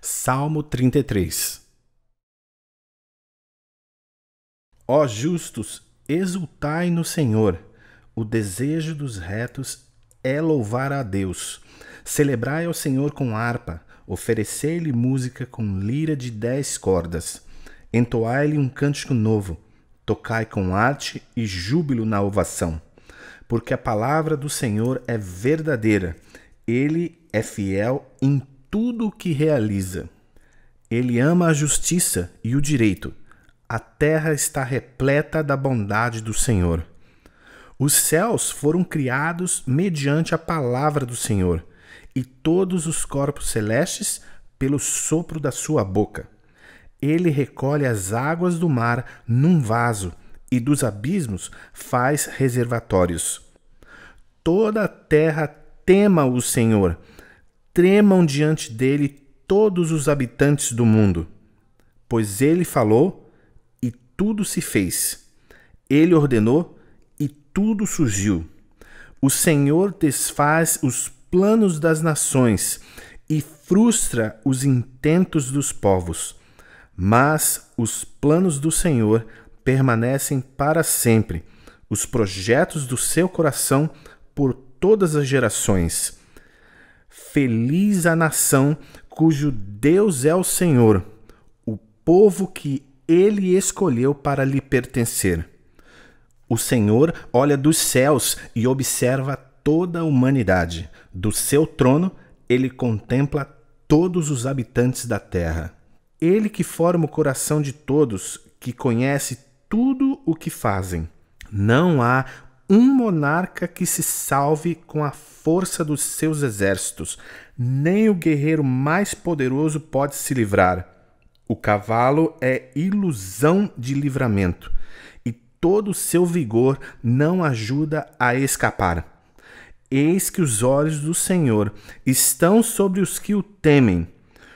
Salmo 33 Ó justos, exultai no Senhor. O desejo dos retos é louvar a Deus. Celebrai ao Senhor com harpa, oferecei-lhe música com lira de dez cordas. Entoai-lhe um cântico novo, tocai com arte e júbilo na ovação. Porque a palavra do Senhor é verdadeira, ele é fiel em tudo o que realiza. Ele ama a justiça e o direito. A terra está repleta da bondade do Senhor. Os céus foram criados mediante a palavra do Senhor, e todos os corpos celestes pelo sopro da sua boca. Ele recolhe as águas do mar num vaso, e dos abismos faz reservatórios. Toda a terra tema o Senhor, tremam diante dele todos os habitantes do mundo. Pois ele falou e tudo se fez. Ele ordenou e tudo surgiu. O Senhor desfaz os planos das nações e frustra os intentos dos povos. Mas os planos do Senhor permanecem para sempre, os projetos do seu coração por todas as gerações. Feliz a nação cujo Deus é o Senhor, o povo que ele escolheu para lhe pertencer. O Senhor olha dos céus e observa toda a humanidade. Do seu trono, ele contempla todos os habitantes da terra. Ele que forma o coração de todos, que conhece tudo o que fazem. Não há um monarca que se salve com a força dos seus exércitos. Nem o guerreiro mais poderoso pode se livrar. O cavalo é ilusão de livramento, e todo o seu vigor não ajuda a escapar. Eis que os olhos do Senhor estão sobre os que o temem,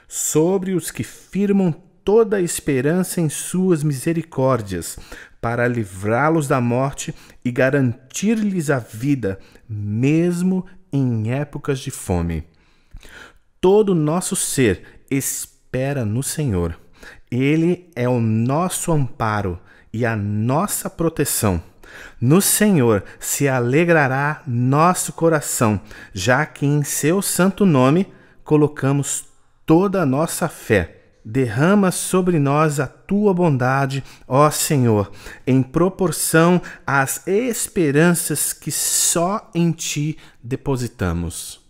sobre os que firmam toda a esperança em suas misericórdias, para livrá-los da morte e garantir-lhes a vida, mesmo em épocas de fome. Todo o nosso ser espera no Senhor. Ele é o nosso amparo e a nossa proteção. No Senhor se alegrará nosso coração, já que em seu santo nome colocamos toda a nossa fé. Derrama sobre nós a tua bondade, ó Senhor, em proporção às esperanças que só em ti depositamos.